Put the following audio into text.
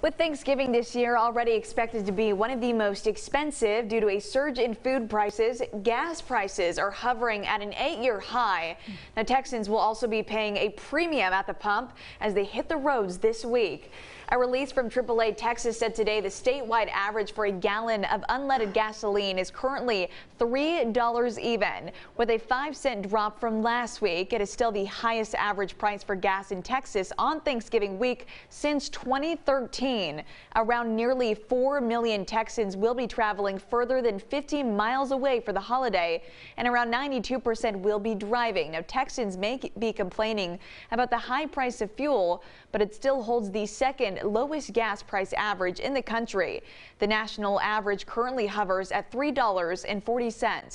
With Thanksgiving this year already expected to be one of the most expensive due to a surge in food prices, gas prices are hovering at an eight-year high. Now Texans will also be paying a premium at the pump as they hit the roads this week. A release from AAA Texas said today the statewide average for a gallon of unleaded gasoline is currently $3 even. With a 5 cent drop from last week, it is still the highest average price for gas in Texas on Thanksgiving week since 2013. Around nearly 4 million Texans will be traveling further than 50 miles away for the holiday, and around 92% will be driving. Now, Texans may be complaining about the high price of fuel, but it still holds the second lowest gas price average in the country. The national average currently hovers at $3.40.